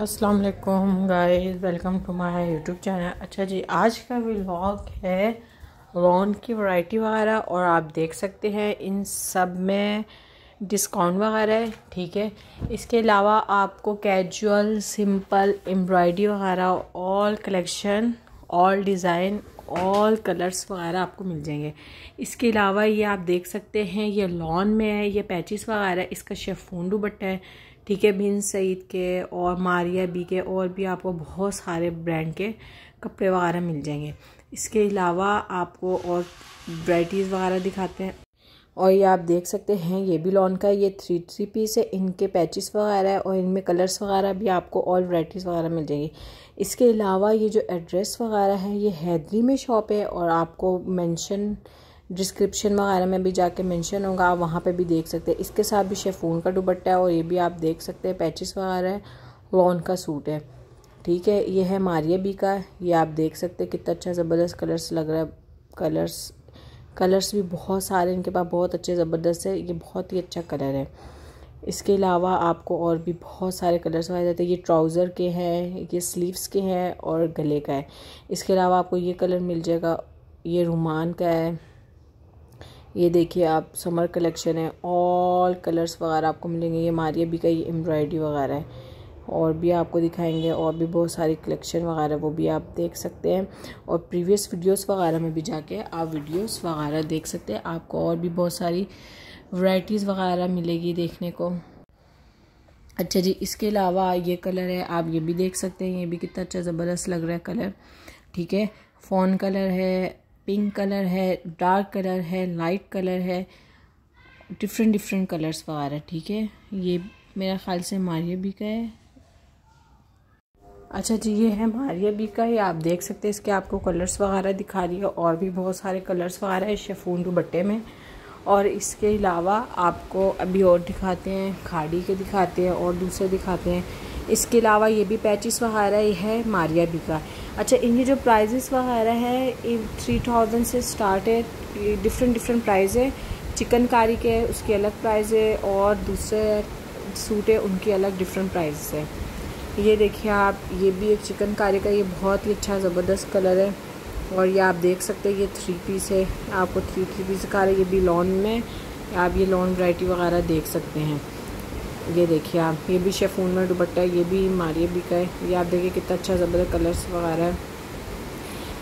अस्सलाम वालेकुम guys welcome to my YouTube channel अच्छा जी, आज का व्लॉग है लॉन की वैरायटी वगैरह, और आप देख सकते हैं इन सब में डिस्काउंट वगैरह है, ठीक है? इसके अलावा आपको कैजुअल सिंपल एम्ब्रॉयडरी वगैरह all collection all design all colours वगैरह आपको मिल जाएँगे। इसके अलावा ये आप देख सकते हैं, ये लॉन में है, ये पैचिस वगैरह इसका शेफून दुपट्टा है, ठीक है बिन सईद के और मारिया बी के और भी आपको बहुत सारे ब्रांड के कपड़े वगैरह मिल जाएँगे। इसके अलावा आपको और वराइटीज़ वगैरह दिखाते हैं। और ये आप देख सकते हैं, ये भी लॉन का ये थ्री थ्री पीस है, इनके पैचेस वगैरह है और इनमें कलर्स वगैरह भी आपको और वराइटीज़ वगैरह मिल जाएँगी। इसके अलावा ये जो एड्रेस वगैरह है, ये हैदरी में शॉप है और आपको मेंशन, डिस्क्रिप्शन वगैरह में भी जाके मेंशन होगा, आप वहाँ पे भी देख सकते हैं। इसके साथ भी शेफून का दुपट्टा है और ये भी आप देख सकते हैं, पैचिस वगैरह है, लॉन का सूट है। ठीक है, ये है मारिया बी का, ये आप देख सकते हैं कितना अच्छा ज़बरदस्त कलर्स लग रहा है, कलर्स कलर्स भी बहुत सारे इनके पास बहुत अच्छे ज़बरदस्त है, ये बहुत ही अच्छा कलर है। इसके अलावा आपको और भी बहुत सारे कलर्स पाए जाते हैं। ये ट्राउज़र के हैं, ये स्लीव्स के हैं और गले का है। इसके अलावा आपको ये कलर मिल जाएगा, ये रुमान का है। ये देखिए आप समर कलेक्शन है। ऑल कलर्स वगैरह आपको मिलेंगे। ये मारिया भी का ये एम्ब्रॉयडरी वगैरह है। और भी आपको दिखाएँगे, और भी बहुत सारी कलेक्शन वगैरह, वो भी आप देख सकते हैं। और प्रीवियस वीडियोस वगैरह में भी जाके आप वीडियोस वगैरह देख सकते हैं। आपको और भी बहुत सारी वैरायटीज़ वगैरह मिलेगी देखने को। अच्छा जी, इसके अलावा ये कलर है, आप ये भी देख सकते हैं, ये भी कितना अच्छा ज़बरदस्त लग रहा है कलर ठीक है फ़ोन कलर है पिंक कलर है डार्क कलर है लाइट कलर है डिफरेंट डिफरेंट कलर्स वगैरह। ठीक है, ये मेरा ख्याल से मारिया बी का है। अच्छा जी, ये है मारिया बी का, ये आप देख सकते हैं, इसके आपको कलर्स वगैरह दिखा रही है, और भी बहुत सारे कलर्स वगैरह है, शेफून दुबट्टे में। और इसके अलावा आपको अभी और दिखाते हैं, खाड़ी के दिखाते हैं और दूसरे दिखाते हैं। इसके अलावा ये भी पैचिस वगैरह है मारिया भी का। अच्छा इनकी जो प्राइजेस वगैरह है थ्री थाउज़ेंड से स्टार्ट है डिफरेंट डिफरेंट प्राइस है। चिकनकारी के उसकी अलग प्राइज़ है और दूसरे सूट है, उनकी अलग डिफरेंट प्राइज है। ये देखिए आप, ये भी एक चिकनकारी का, ये बहुत ही अच्छा ज़बरदस्त कलर है। और ये आप देख सकते हैं, ये थ्री पीस है। आपको थ्री थ्री पीस दिखा रहे ये भी लॉन में। आप ये लॉन वराइटी वगैरह देख सकते हैं। ये देखिए आप, ये भी शेफून में दुपट्टा है, ये भी मारिए भी का है। ये आप देखिए कितना अच्छा ज़बरदस्त कलर्स वगैरह है।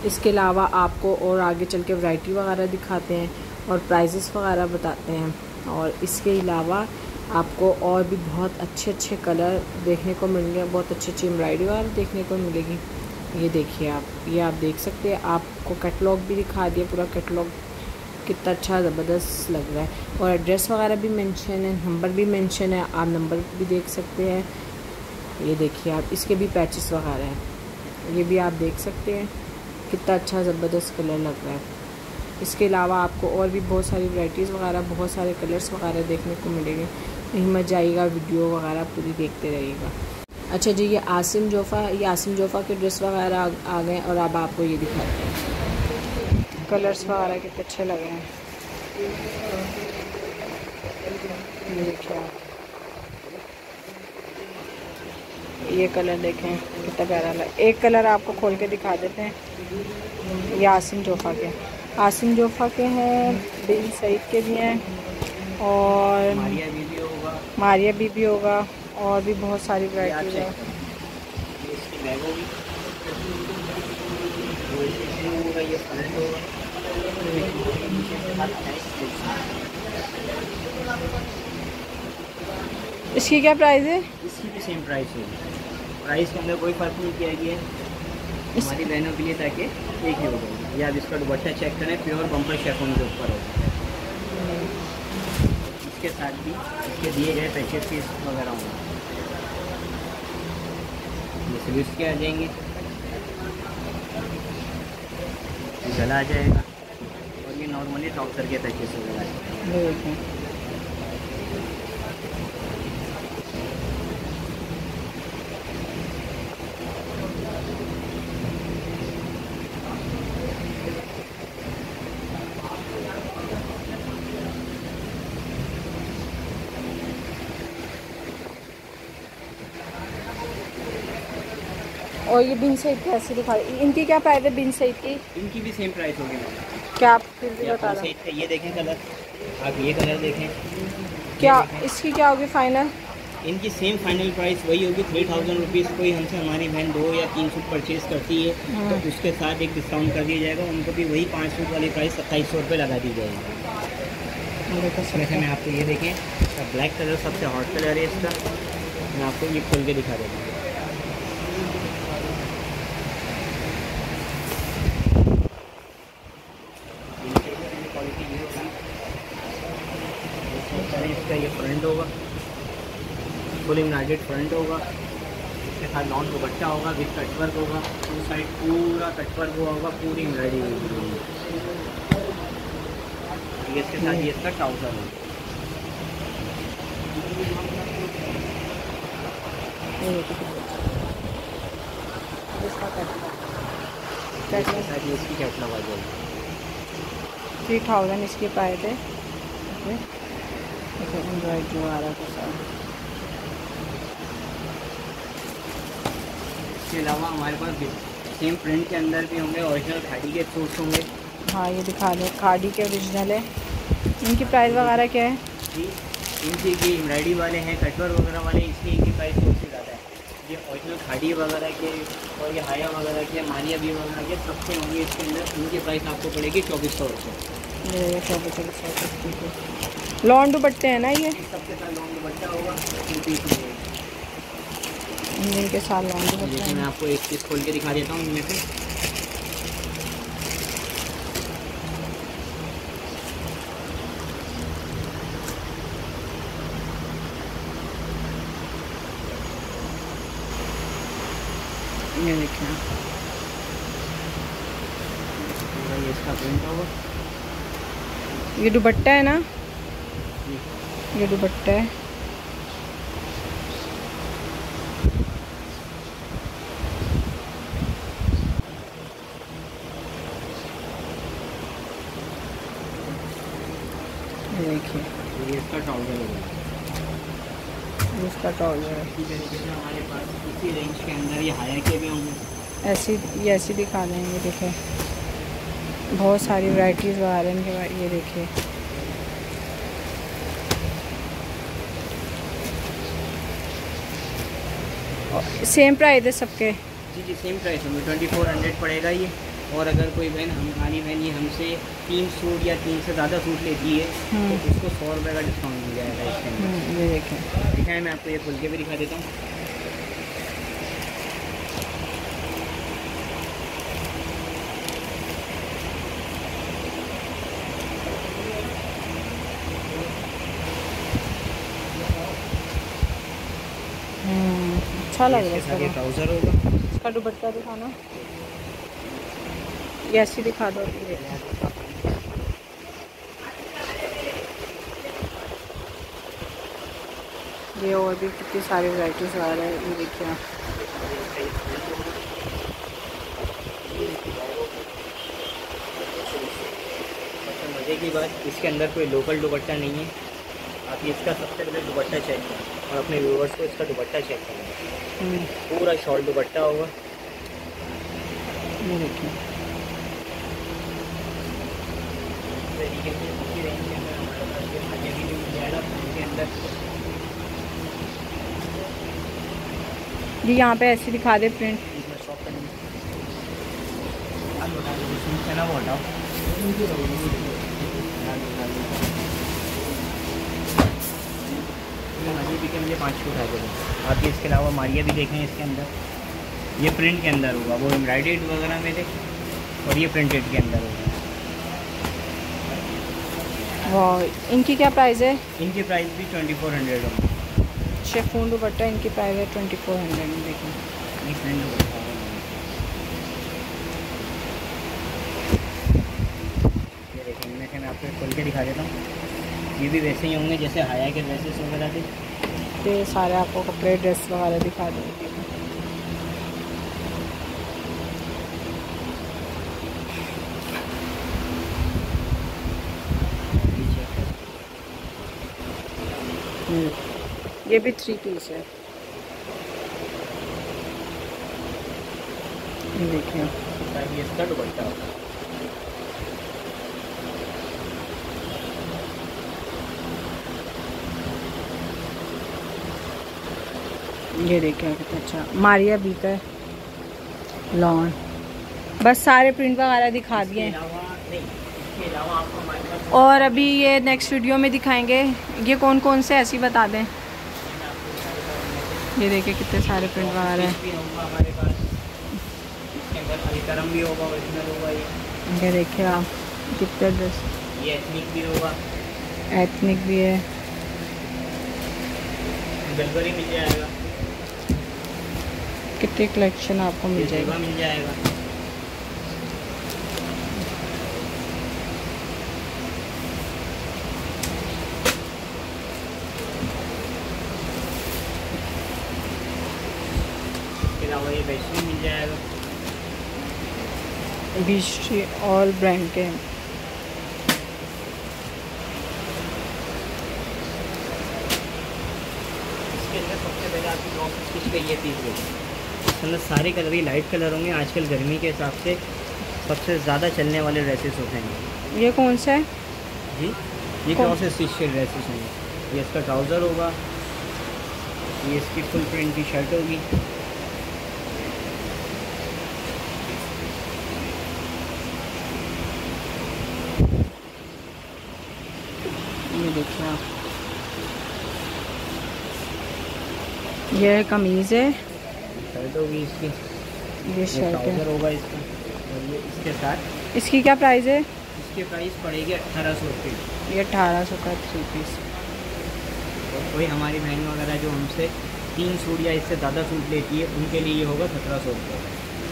इसके अलावा आपको और आगे चल के वैरायटी वगैरह दिखाते हैं और प्राइजेस वगैरह बताते हैं। और इसके अलावा आपको और भी बहुत अच्छे अच्छे कलर देखने को मिलेंगे बहुत अच्छी अच्छी एम्ब्रॉयडरी वगैरह देखने को मिलेगी। ये देखिए आप, ये आप देख सकते हैं, आपको कैटलॉग भी दिखा दिया, पूरा कैटलॉग कितना अच्छा ज़बरदस्त लग रहा है। और एड्रेस वगैरह भी मेंशन है नंबर भी मेंशन है, आप नंबर भी देख सकते हैं। ये देखिए आप, इसके भी पैचेस वगैरह हैं। ये भी आप देख सकते हैं, कितना अच्छा ज़बरदस्त कलर लग रहा है। इसके अलावा आपको और भी बहुत सारी वैराइटीज़ वगैरह, बहुत सारे कलर्स वगैरह देखने को मिलेंगे। हिम्मत जाइएगा वीडियो वगैरह पूरी देखते रहिएगा। अच्छा जी, ये आसिम जोफ़ा, ये आसिम जोफ़ा के ड्रेस वगैरह आ गए और अब आपको ये दिखाते हैं। कलर्स वगैरह कितने अच्छे लगे हैं। ये कलर देखें, कितना प्यारा लग, एक कलर आपको खोल के दिखा देते हैं। ये आसिम जोफ़ा के। आसिम जोफ़ा के हैं, बिन सईद के भी हैं और मारिया बीबी होगा। मारिया बीबी होगा। और भी बहुत सारी वराइटीज़ है। इसकी क्या प्राइस है? इसकी भी सेम प्राइस है। प्राइस के अंदर कोई फ़र्क नहीं किया गया। है हमारी बहनों के लिए ताकि एक ही हो जाएगी या आप इसका दुपट्टा चेक करें प्योर बम्पर शेफोन के ऊपर होगा इसके साथ भी इसके दिए गए पैकेज फ़ीस वगैरह होंगे। स्लीव्स के आ जाएँगे। गला आ जाएगा। और ये नॉर्मली टॉप के पैकेज वगैरह और ये बिन सईद कैसे दिखा इनकी क्या प्राइस है बिन सईद की? इनकी भी सेम प्राइस होगी क्या आप फिर भी बता रहे का ये देखें कलर आप ये कलर देखें। क्या इसकी क्या होगी फाइनल इनकी सेम फाइनल प्राइस वही होगी थ्री थाउज़ेंड रुपीज़ कोई हमसे हमारी बहन दो या तीन सूट परचेज़ करती है हाँ। तो उसके साथ एक डिस्काउंट कर दिया जाएगा उनको भी वही पाँच सूट वाली प्राइस सत्ताईस सौ रुपये लगा दी जाएगी। वैसे मैं आपको ये देखें इसका ब्लैक कलर सबसे हॉट कलर है इसका। मैं आपको ये खोल के दिखा देता हूँ क्वालिटी ये होगी इसका ये फ्रंट होगा फुल इमनाइटेड फ्रंट होगा, इसके साथ लॉन्ग दुपट्टा होगा विथ कटवर्क होगा टू साइड पूरा कटवर्क हुआ होगा, पूरी एम्ब्रॉयडरी होगी। इसके साथ ये इसका ट्राउज़र होगा। थ्री थाउज़ेंड इसकी है ओके देखो जो आ रहा है साथ इसके अलावा हमारे पास सेम प्रिंट के अंदर भी होंगे ओरिजिनल खाड़ी के सूट्स होंगे। हाँ ये दिखा दें खाड़ी के ओरिजिनल है। इनकी प्राइस वगैरह क्या है? जी इनके ये एम्ब्रॉयडरी वाले हैं कटवर वगैरह वाले इसलिए इनकी प्राइस सबसे ज़्यादा है। ये ओरिजिनल खाड़ी वगैरह के और ये हाया वगैरह के मानिया भी वगैरह के सबसे होंगे इसके अंदर। इनकी प्राइस आपको पड़ेगी चौबीस सौ रुपये चौबीस सौ के दुपट्टे हैं ना ये? सबके साथ लॉन्ग दुपट्टा होगा मिलेगा इनके साथ दुपट्टे जैसे मैं आपको एक चीज़ खोल के दिखा देता हूँ इनमें से। ये देखें ये इसका प्रिंट होगा। ये दुपट्टा है ना? ये दुपट्टा है ये देखिए ये इसका ट्राउज़र होगा ये इसका ट्राउज़र है इसी तरीके से हमारे पास इसी रेंज के अंदर ये हाया के भी होंगे ऐसी ये ऐसी दिखा दें ये देखें। बहुत सारी वैराइटीज़ हैं इनके बाद ये देखिए। सेम प्राइस है सबके। जी जी सेम प्राइस होंगे। ट्वेंटी फोर हंड्रेड पड़ेगा ये। और अगर कोई बहन हम हमारी बहन ये हमसे तीन सूट या तीन से ज़्यादा सूट लेती है हम्म। तो उसको सौ रुपये का डिस्काउंट मिल जाएगा इसके अंदर हम्म, ये देखें। ठीक है मैं आपको ये खुल के भी दिखा देता हूँ। हम्म, अच्छा लग रहा है इसका ट्राउज़र होगा। इसका दुपट्टा दिखाना। ऐसी दिखा दो। ये और भी कितनी सारी वैराइटीज़ आ रहे हैं ये देखिए आप। मज़े की बात इसके अंदर कोई लोकल दुपट्टा नहीं है। आप इसका सबसे पहले दुपट्टा चेक करें और अपने व्यूवर्स को इसका दुपट्टा चेक करें। हम्म, पूरा शॉर्ट दुपट्टा होगा। ये देखिए। ये यहाँ पे ऐसे दिखा दे प्रिंट मुझे पाँच आप इसके अलावा मारिया भी देखें इसके अंदर। ये प्रिंट के अंदर होगा, वो एम्ब्रॉयडेड वगैरह में थे और ये प्रिंटेड के अंदर होगा। वाह इनकी क्या प्राइस है? इनकी प्राइस भी ट्वेंटी फोर हंड्रेड होगी शेफून दुपट्टा इनकी प्राइस है ट्वेंटी फोर हंड्रेड में देखिए देखें मैं आपको खोल के दिखा देता हूँ। ये भी वैसे ही होंगे जैसे हाया के ड्रेसेस वगैरह थे। तो ये सारे आपको कपड़े ड्रेस वगैरह दिखा देंगे। ये भी थ्री पीस है। देखिए ये दुपट्टा ये देखिए कितना अच्छा। मारिया बी का लॉन। बस सारे प्रिंट वगैरह दिखा दिए और अभी ये नेक्स्ट वीडियो में दिखाएँगे। ये कौन कौन से ऐसी बता दें। ये देखिए कितने सारे प्रिंट वगैरह हैं। ये। देखिए आप कितने ड्रेस ये एथनिक भी होगा। एथनिक भी है। गलबरी मिल जाएगा। कितने कलेक्शन आपको मिल जाएगा। मिल जाएगा। मिल जाएगा। ऑल ब्रांड के। हैं इसके अंदर सबसे पहले आपकी नौ पीस का ये पीस होगा इसके अंदर सारे कलर ही लाइट कलर होंगे आजकल गर्मी के हिसाब से सबसे ज़्यादा चलने वाले ड्रेसेस होते हैं। ये कौन सा है? जी ये कौन- क्रॉस स्टिच के ड्रेसेस होंगे ये इसका ट्राउज़र होगा ये इसकी फुल प्रिंट की शर्ट होगी। ये देखिए आप। ये कमीज़ है। शर्ट होगी इसकी। ये शर्ट होगा इसका। और ये इसके साथ। इसकी क्या प्राइस है? इसकी प्राइस पड़ेगी अट्ठारह सौ रुपये। ये अठारह सौ का थ्री पीस और कोई हमारी बहन वगैरह जो हमसे तीन सूट या इससे ज़्यादा सूट लेती है उनके लिए ये होगा सत्रह सौ रुपये।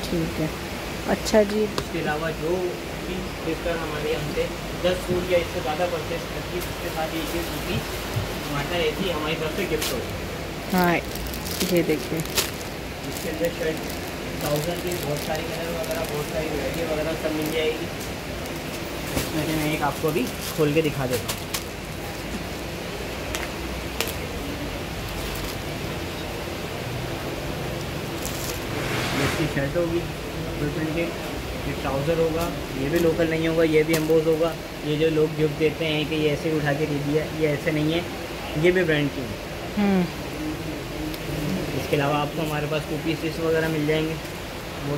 ठीक है। अच्छा जी। इसके अलावा जो भी सिस्टर हमारे हमसे दस सूट या इससे ज़्यादा परचेज करती है उसके साथ ये चीज़ होगी टमाटर ऐसी हमारी तरफ़ से गिफ्ट होगी। हाँ ये देखिए। इसके अंदर शर्ट थाउज़ेंड की बहुत सारी कलर वगैरह बहुत सारी वैरायटी वगैरह सब मिल जाएगी। से मैं एक आपको भी खोल के दिखा देता हूँ। शर्ट होगी फुल प्रिंटेड ये ट्राउज़र होगा ये भी लोकल नहीं होगा ये भी एम्बोज होगा। ये जो लोग गिफ्ट देते हैं कि ये ऐसे उठा के दे दिया ये ऐसे नहीं है ये भी ब्रांड की है। हम्म। इसके अलावा आपको हमारे पास टू पीसीस वगैरह मिल जाएँगे। वो